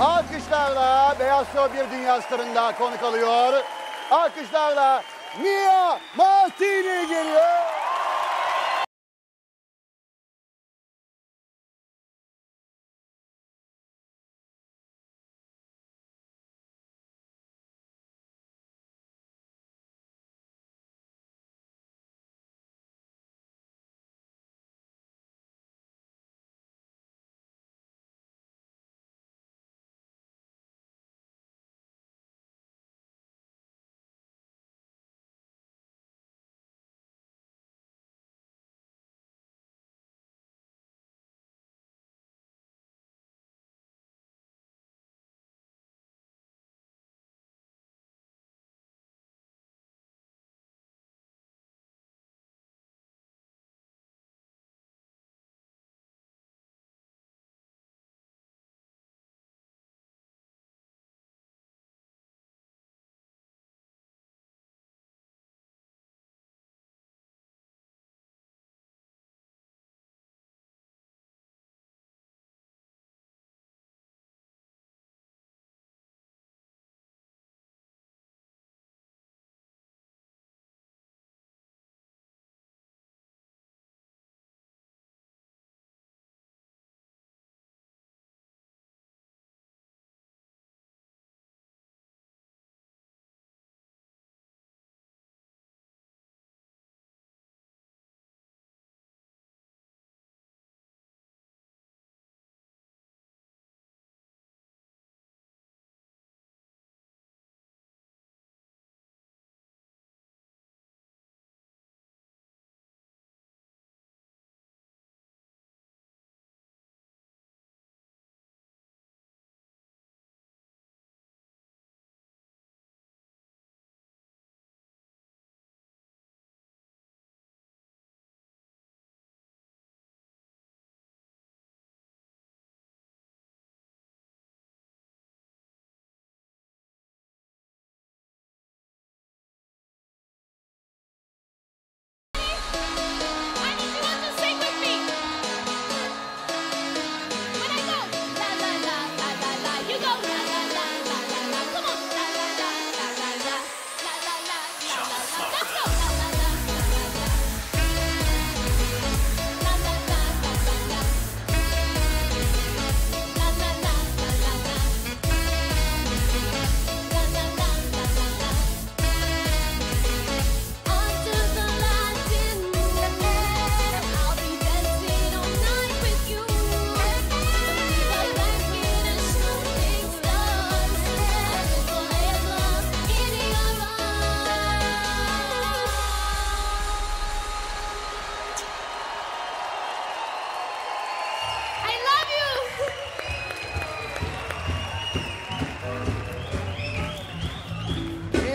Alkışlarla Beyaz Show bir dünya starında konuk alıyor. Alkışlarla Mia Martini geliyor.